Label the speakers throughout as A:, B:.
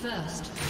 A: First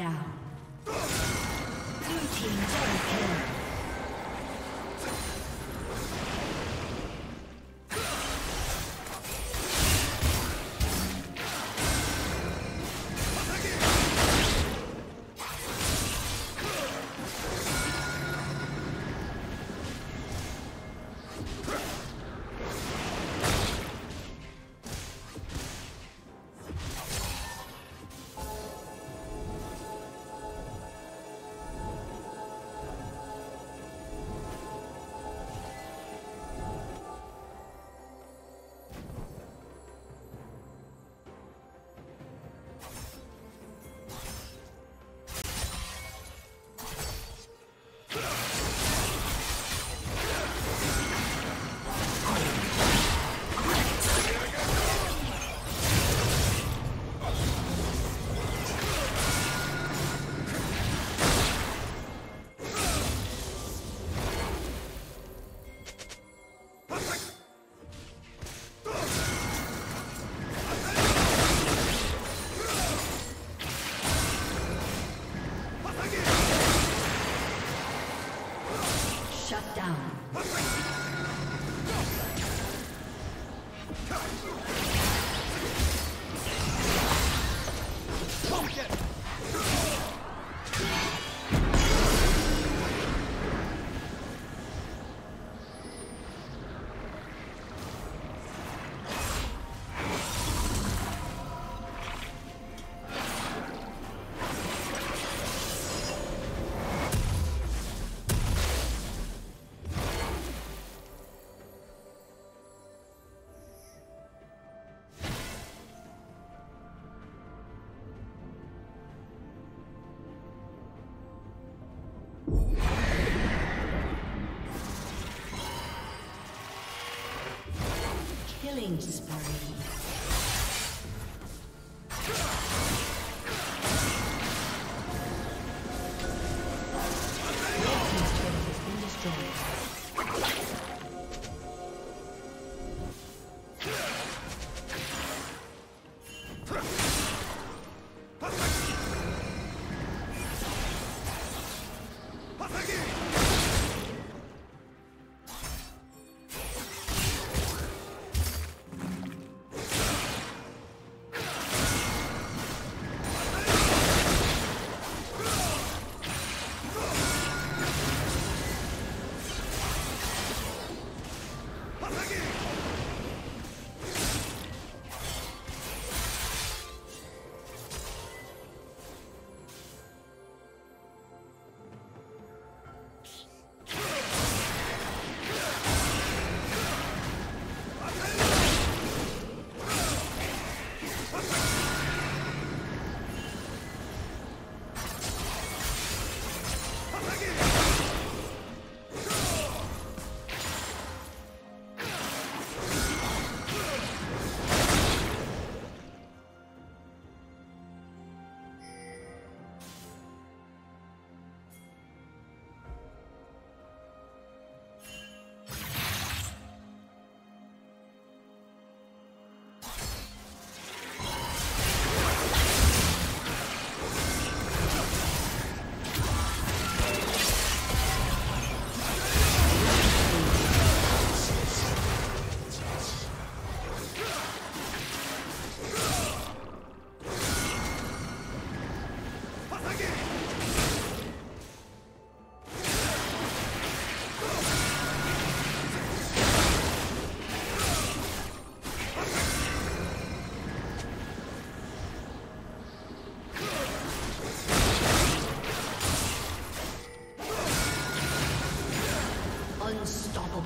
A: Down. Killing spree.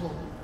A: Temple.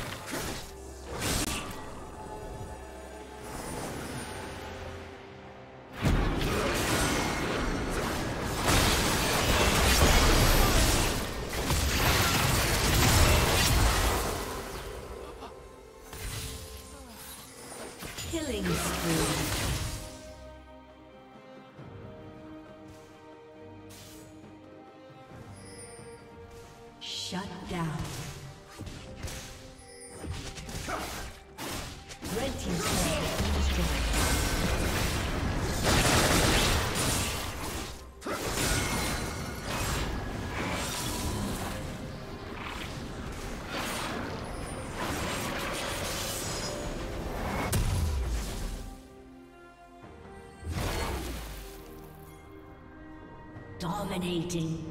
A: Dominating.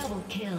A: Double kill.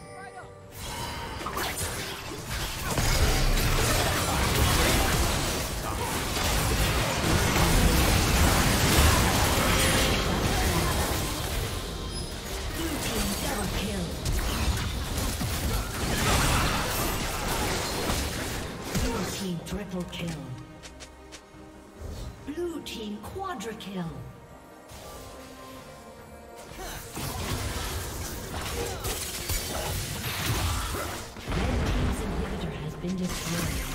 A: Blue team quadra kill. Red team's inhibitor has been destroyed.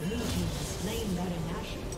A: Killing spree.